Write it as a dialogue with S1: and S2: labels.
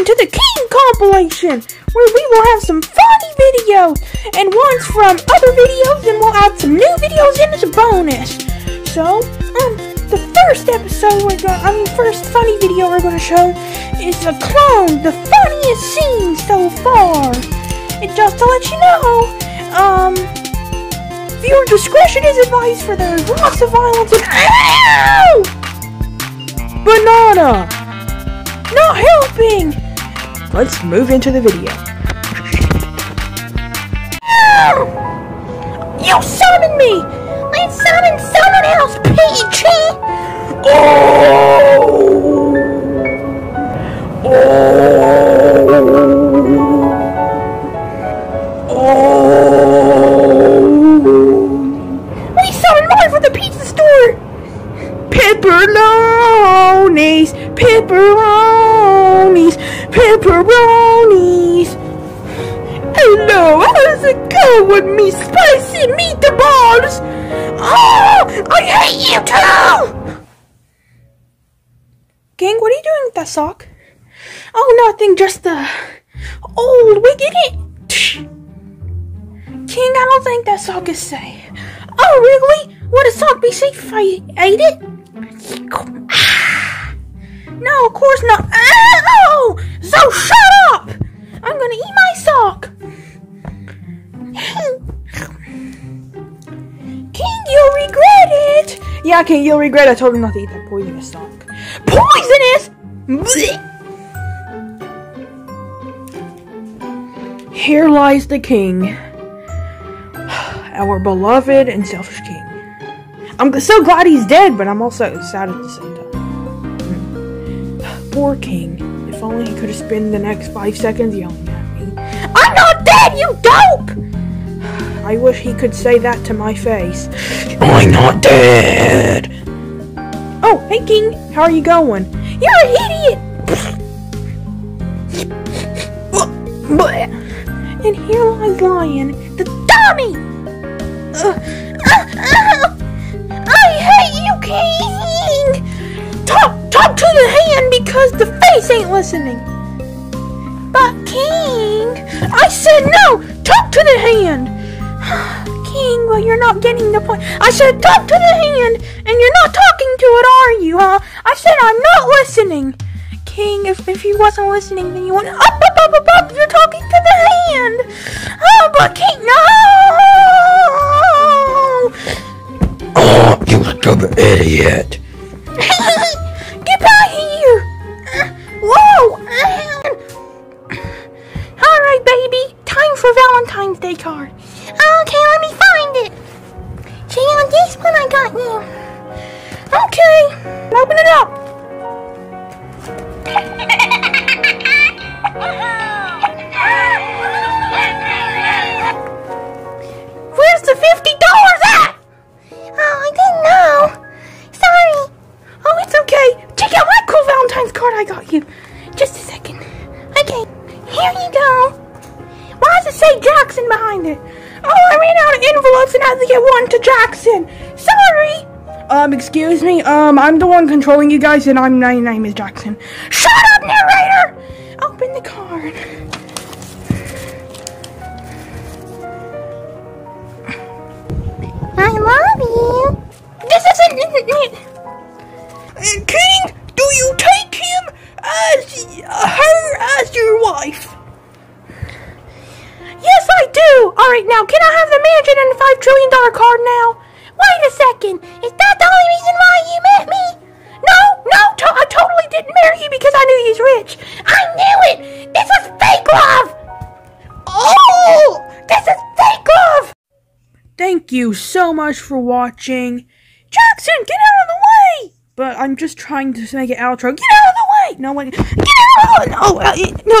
S1: welcome to the King compilation, where we will have some funny videos and ones from other videos, and we'll add some new videos in as a bonus. So, um, the first episode we're gonna, I mean, first funny video we're going to show is a clone, the funniest scene so far. And just to let you know, um, viewer discretion is advised for there is lots of violence and ow! Banana! Not helping! Let's move into the video. You summoned me! I summoned someone else, Peachy! Oh! Oh! Oh! We summoned more for the pizza store! Pepperonis! Pepperonis! Pepperonis! Hello, how's it going, with me spicy meatballs? Oh, I hate you too! Gang, what are you doing with that sock? Oh, nothing, just the old wicked King, I don't think that sock is safe. Oh, really? Would a sock be safe if I ate it? No, of course not. Ow! So shut up! I'm gonna eat my sock. King, you'll regret it. Yeah, King, you'll regret it. I told him not to eat that poisonous sock. Poisonous? Here lies the king, our beloved and selfish king. I'm so glad he's dead, but I'm also sad at the same time. Poor king. If only he could have spent the next five seconds yelling at me. I'm not dead, you dope! I wish he could say that to my face. I'm not dead! Oh, hey king, how are you going? You're an idiot! And here lies Lion, the dummy! Listening. But King, I said no. Talk to the hand. King, well you're not getting the point. I said talk to the hand, and you're not talking to it, are you? Huh? I said I'm not listening. King, if, if you wasn't listening, then you went up, up, up, up, up. You're talking to the hand. Oh, but King, no!
S2: Oh, you stupid idiot.
S1: card. Okay, let me find it. See, on this one I got you. Okay, open it up. Where's the fifty dollars at? Oh, I didn't know. Sorry. Oh, it's okay. Check out my cool Valentine's card I got you. Just a second. Okay, here you go. Why does it say Jackson behind it? Oh, I ran out of envelopes and had to get one to Jackson. Sorry. Um, excuse me. Um, I'm the one controlling you guys, and I'm my name is Jackson. Shut up, narrator. Open the card. I love you. This isn't. King, do. All right, now can I have the mansion and the five trillion dollar card now? Wait a second. Is that the only reason why you met me? No, no, to- I totally didn't marry you because I knew he's rich. I knew it. This is fake love. Oh, this is fake love. Thank you so much for watching. Jackson, get out of the way! But I'm just trying to make it outro. Get out of the way! No, wait. Get out! No, uh, no, no.